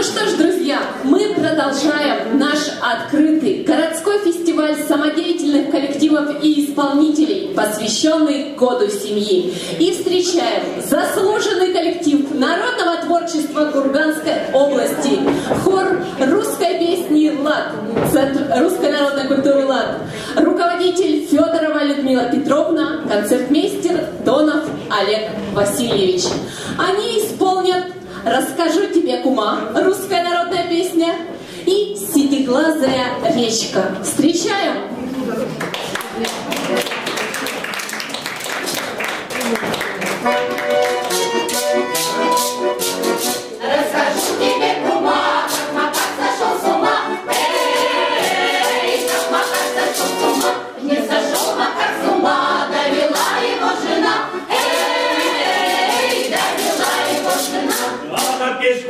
Ну что ж, друзья, мы продолжаем наш открытый городской фестиваль самодеятельных коллективов и исполнителей, посвященный Году семьи. И встречаем заслуженный коллектив народного творчества Курганской области, хор русской песни «Лад», Центр русской народной культуры «Лад», руководитель Федорова Людмила Петровна, концертмейстер Донов Олег Васильевич. Они исполнят «Расскажу тебе, кума» русская народная песня и «Синеглазая речка». Встречаем! Расскажу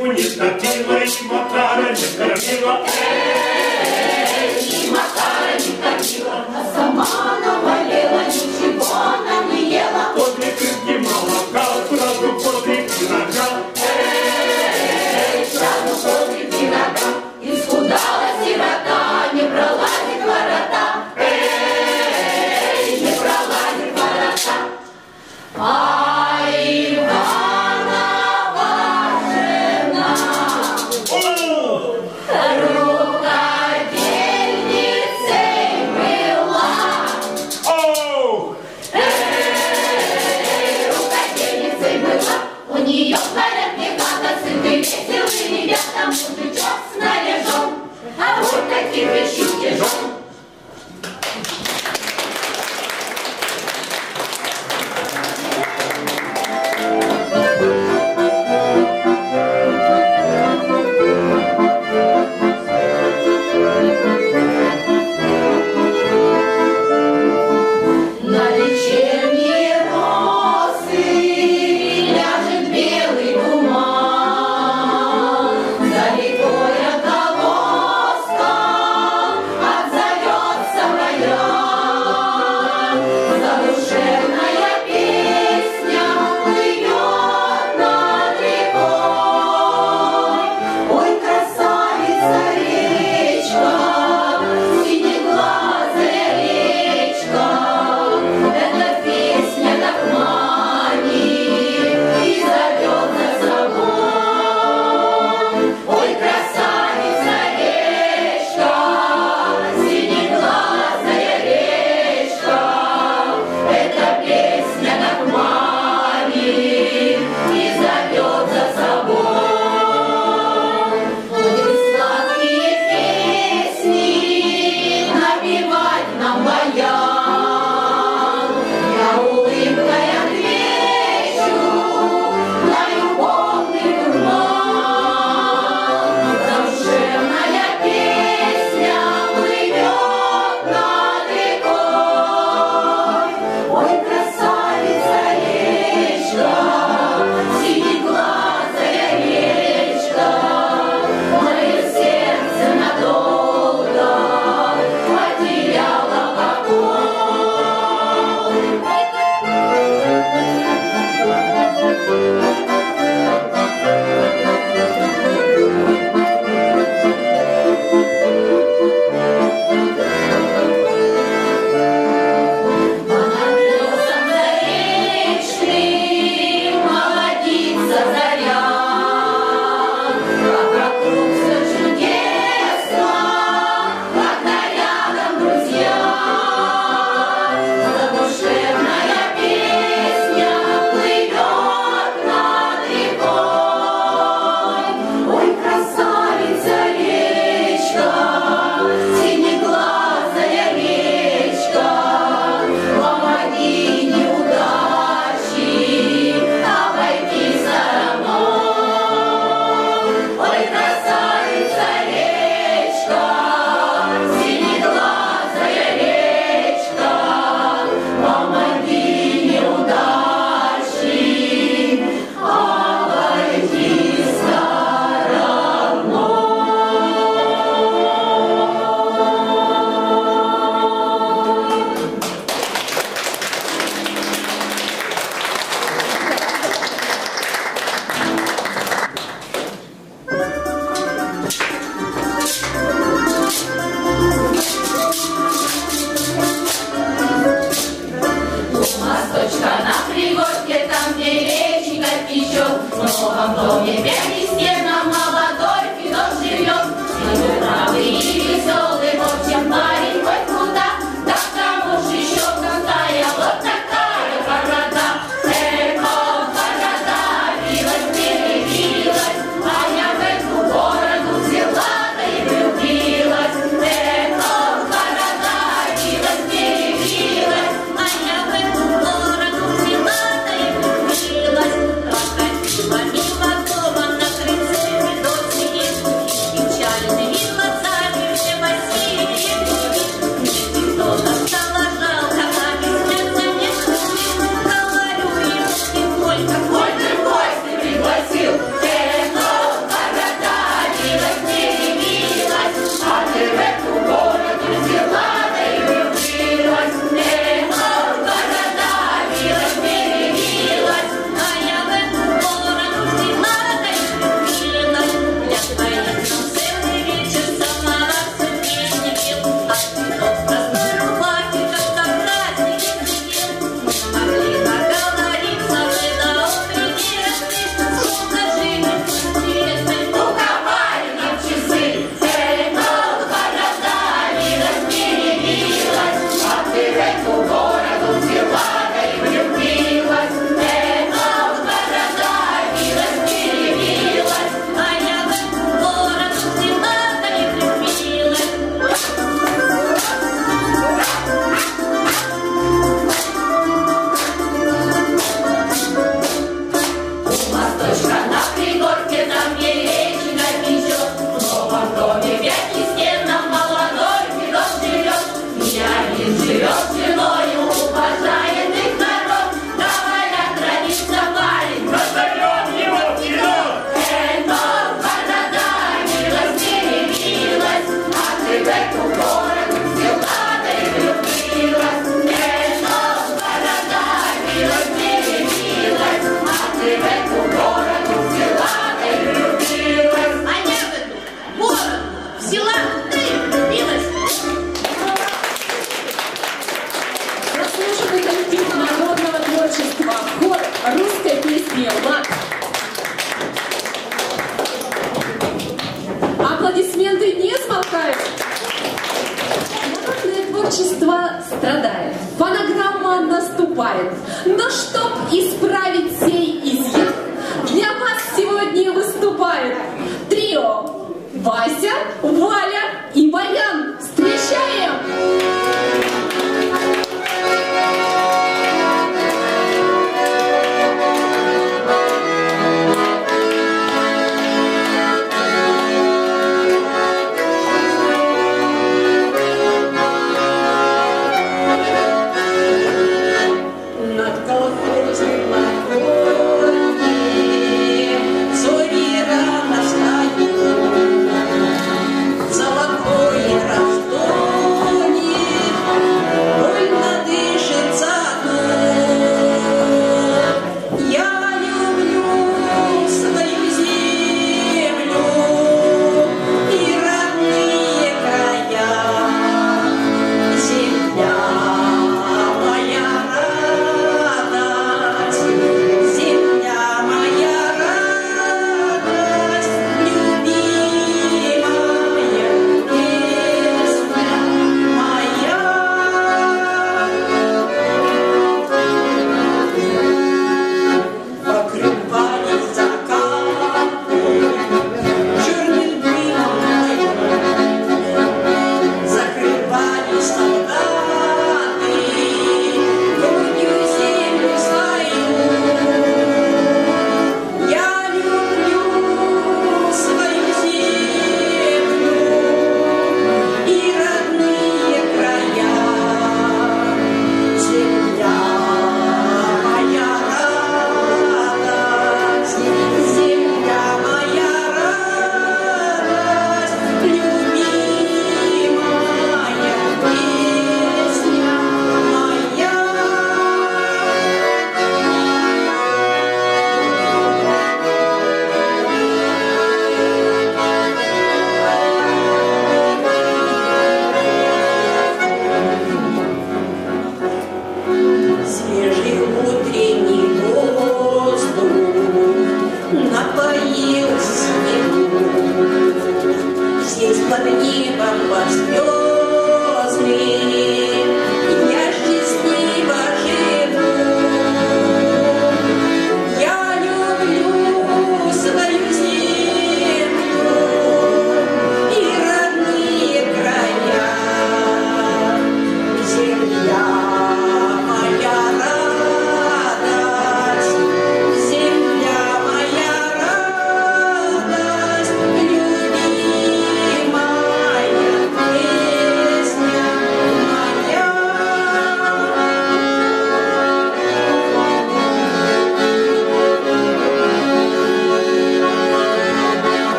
Она печку не топила и Макара не кормила. И Макара не кормила, а сама навалила, ничего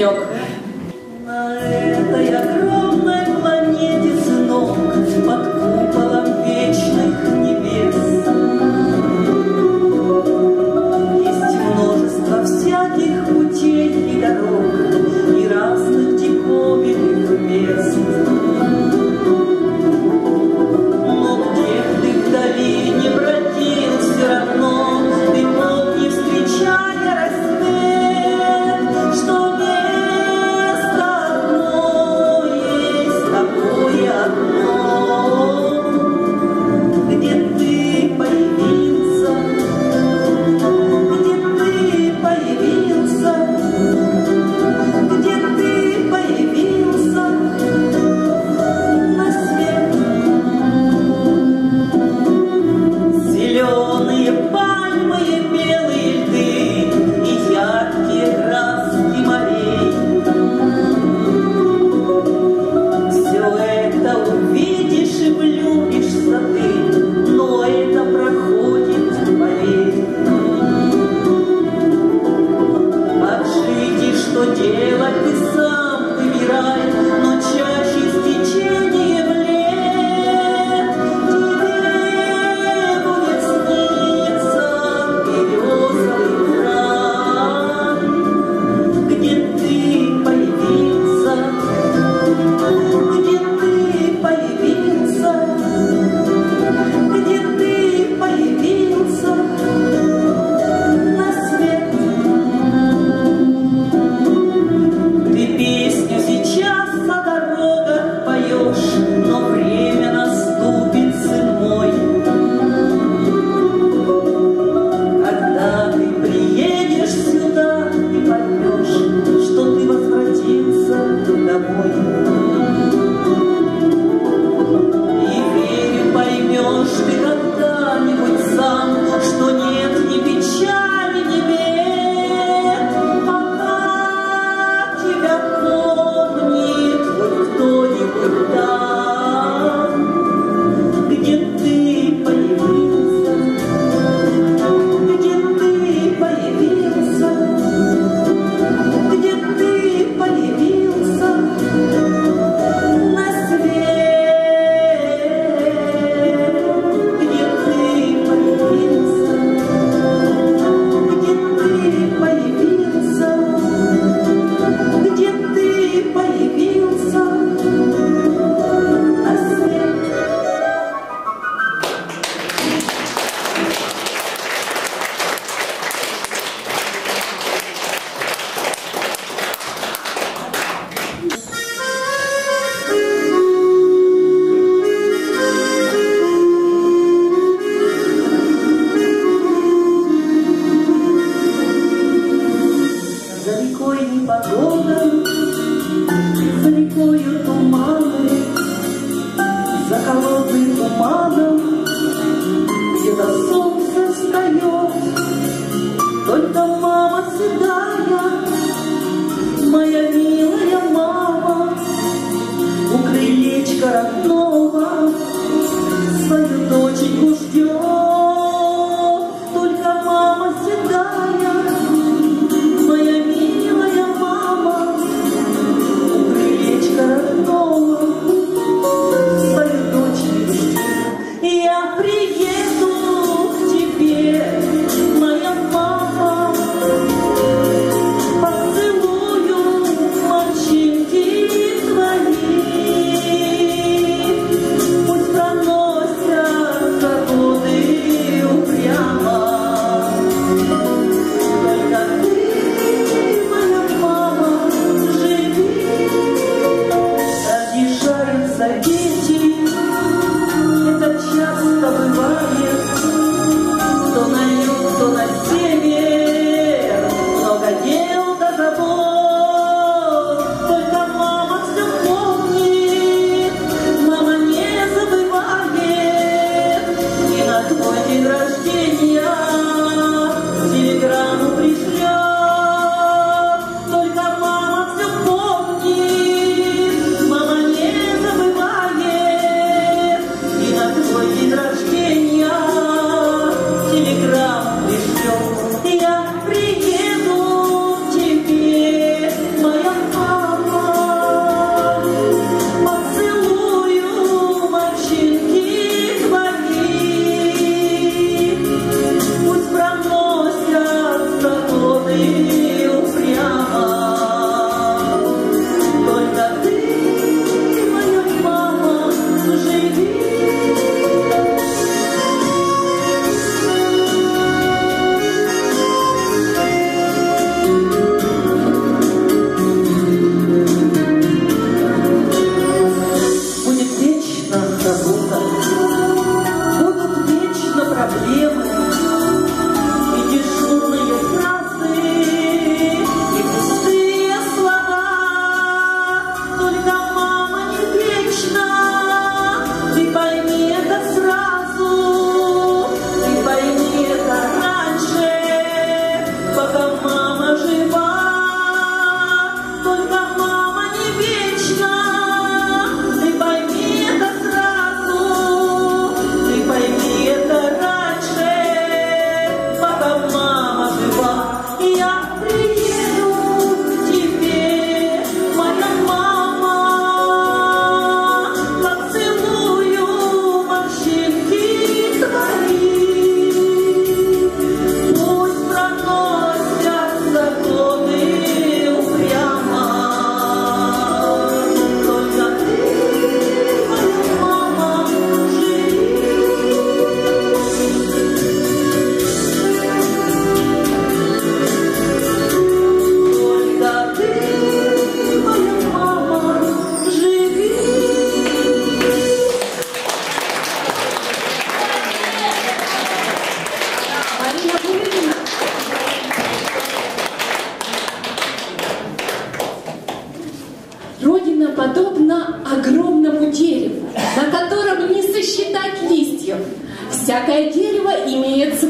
yoga.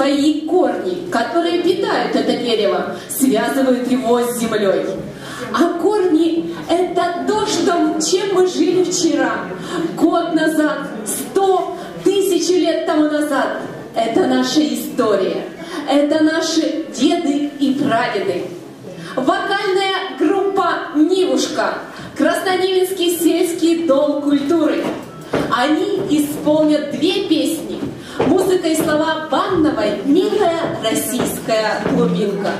свои корни, которые питают это дерево, связывают его с землей. А корни – это то, что, чем мы жили вчера, год назад, сто, тысячу лет тому назад. Это наша история. Это наши деды и прадеды. Вокальная группа «Нивушка» Краснонивинский сельский дом культуры. Они исполнят две песни Банного «Милая российская глубинка».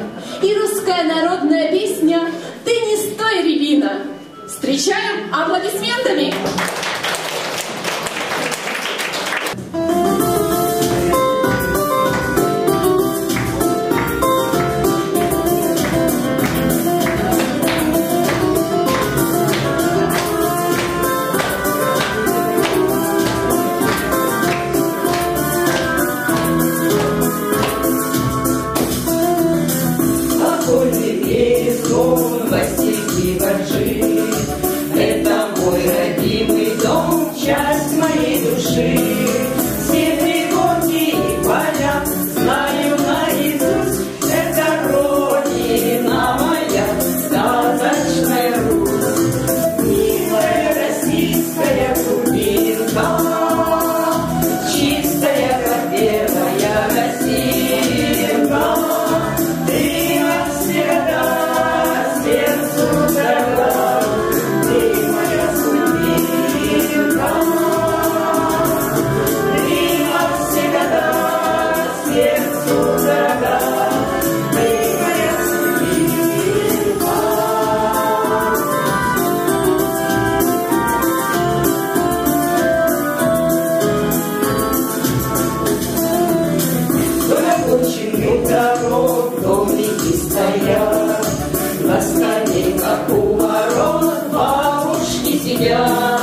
И русская народная песня «Ты не стой, рябина». Встречаем аплодисментами! у ворон бабушки сидят.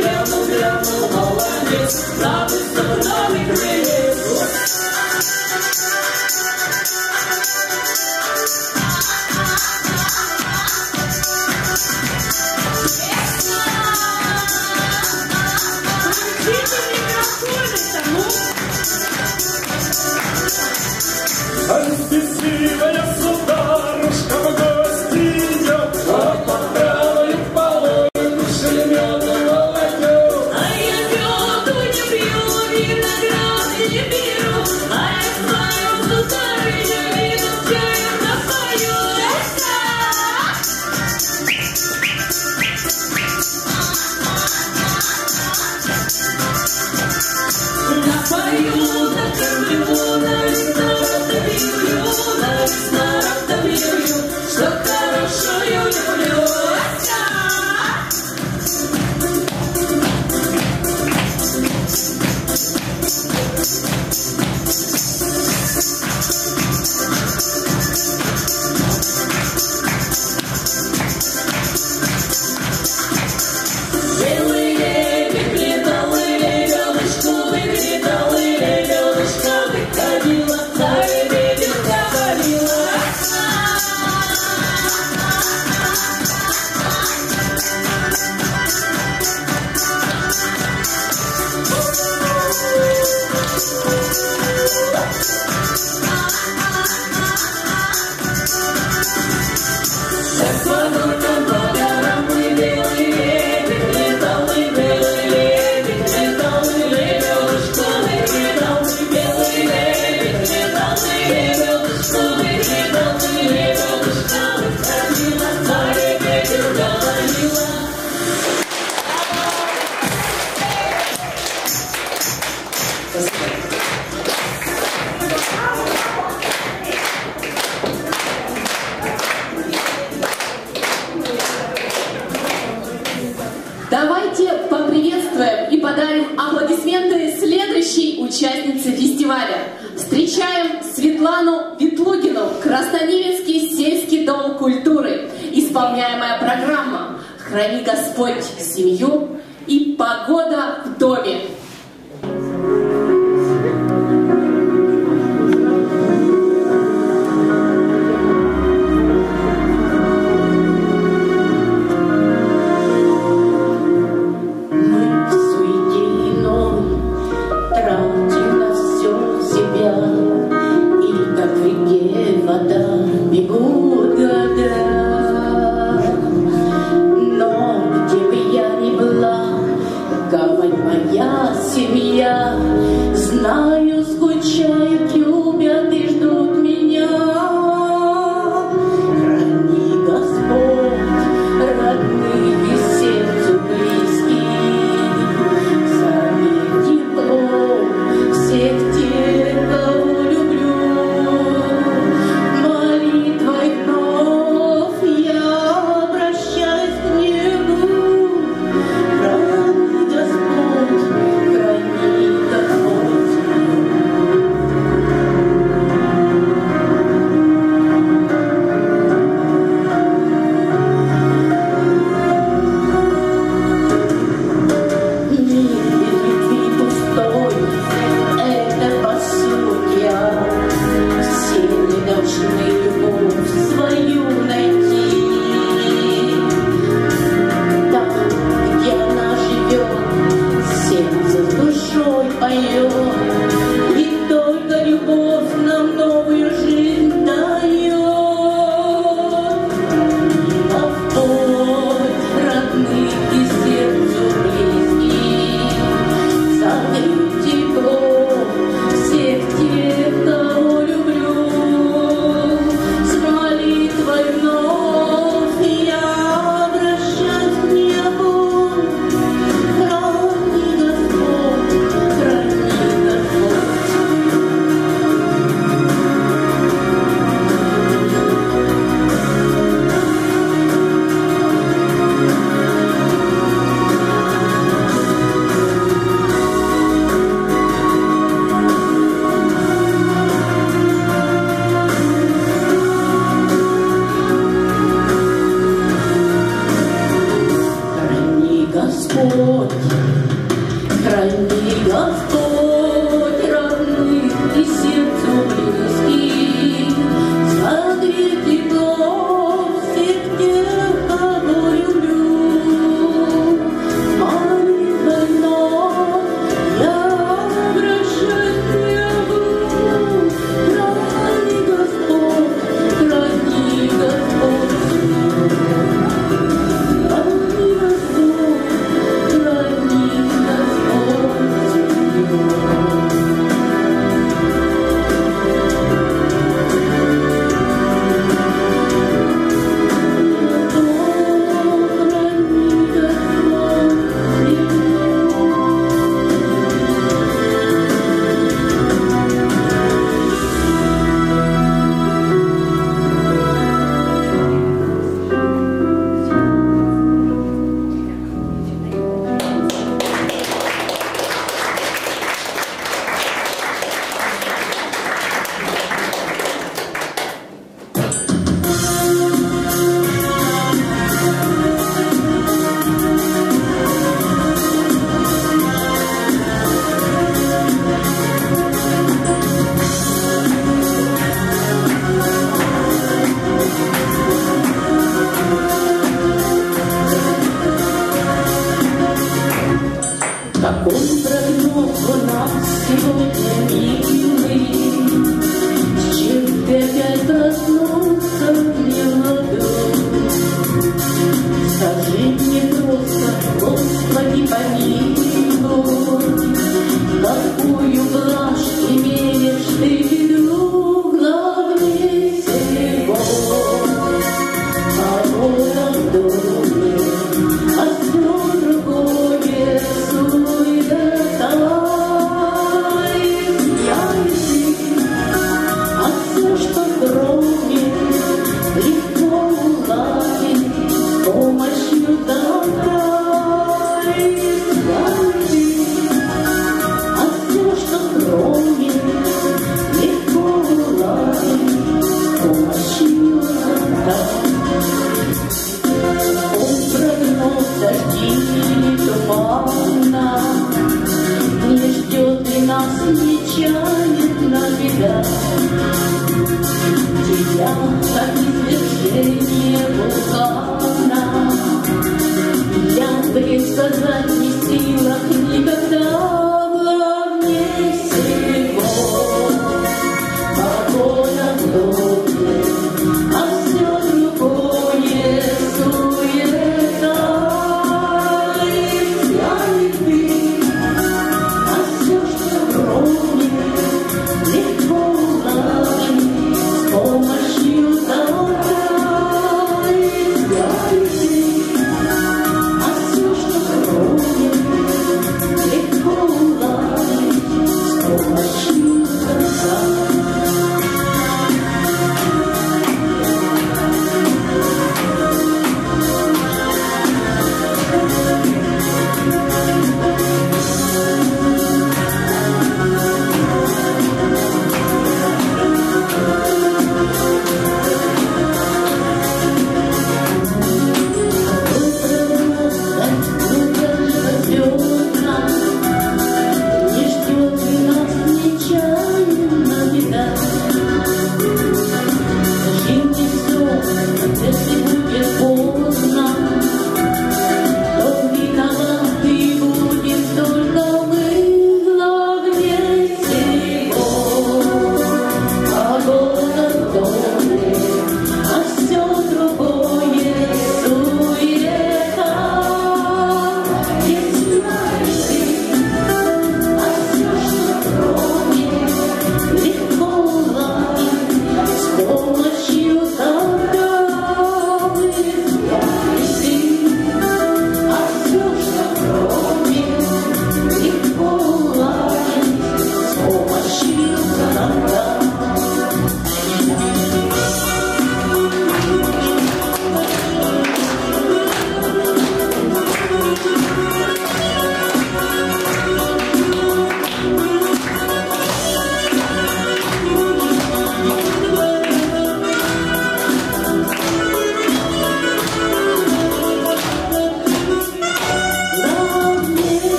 devil, devil, all I miss. Love is so lovely, great. Встречаем Светлану Ветлугину, Краснодевецкий сельский дом культуры. Исполняемая программа «Храни Господь семью» и «Погода в доме».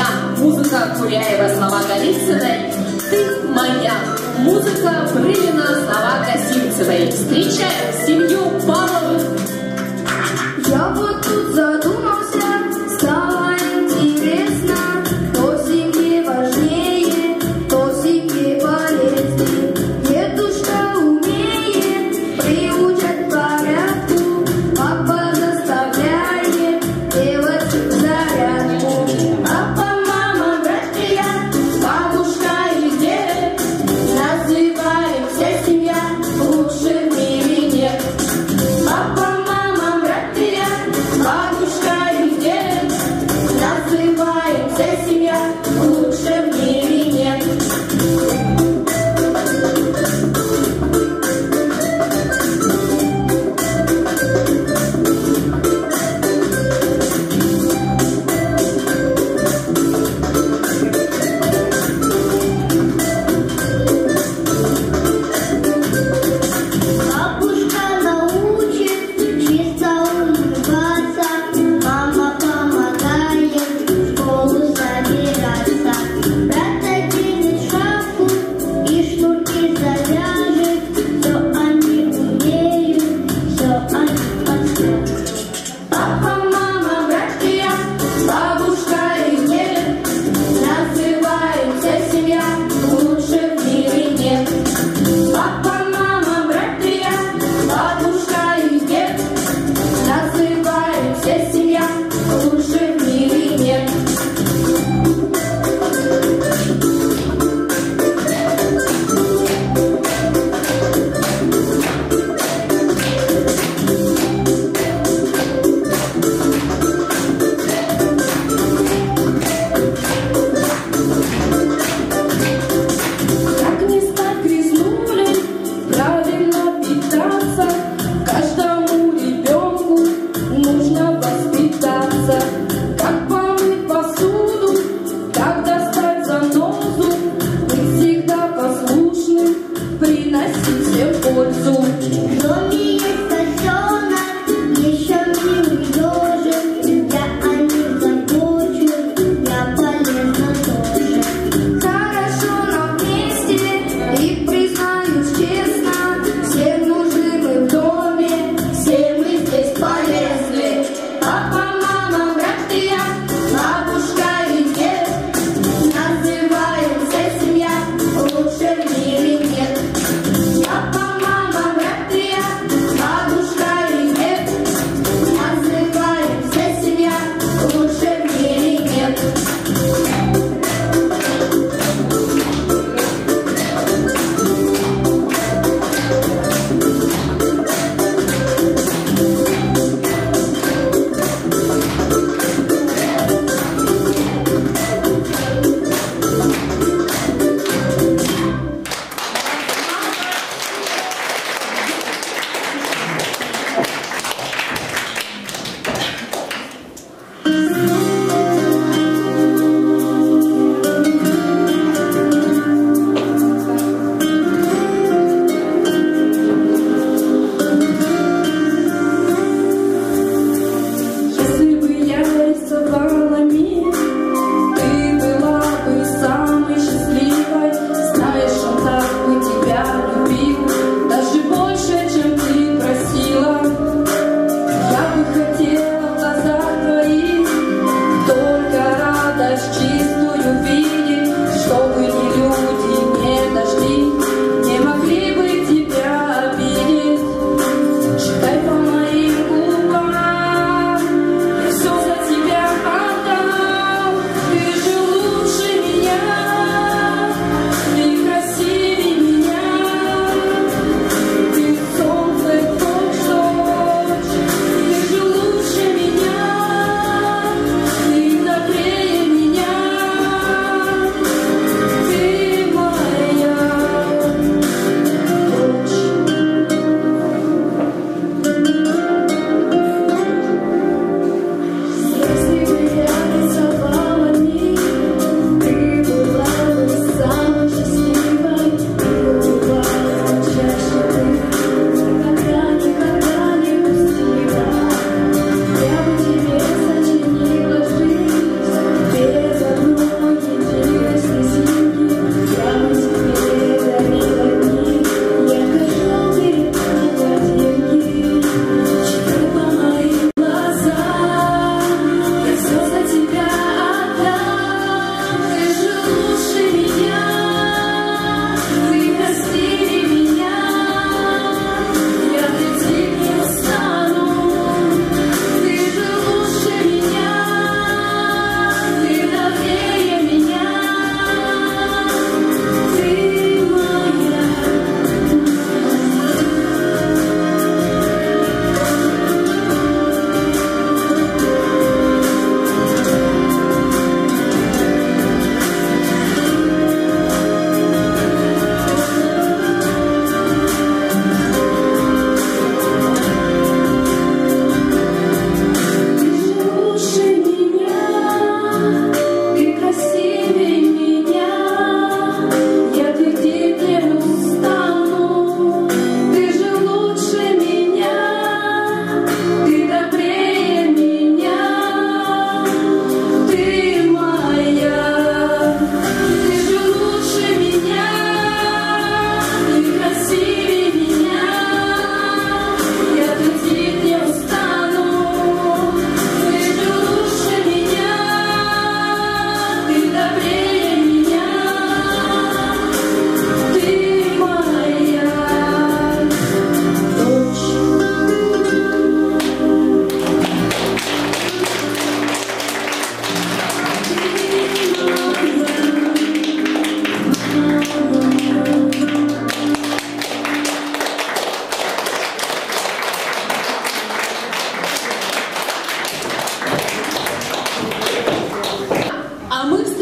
моя, музыка Куряева, слова Голицыной. Ты моя, музыка Брылина, слова Косинцевой. Встречаем семью Павловых. Я вот тут за nice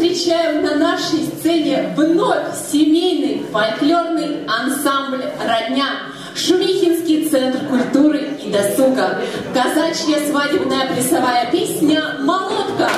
встречаем на нашей сцене вновь семейный фольклорный ансамбль «Родня», Шумихинский центр культуры и досуга, казачья свадебная плясовая песня «Молодка».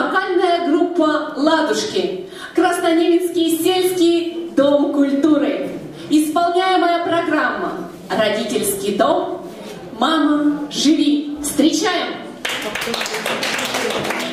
Вокальная группа «Ладушки», Красноневинский сельский дом культуры. Исполняемая программа «Родительский дом», «Мама, живи». Встречаем! Thank you.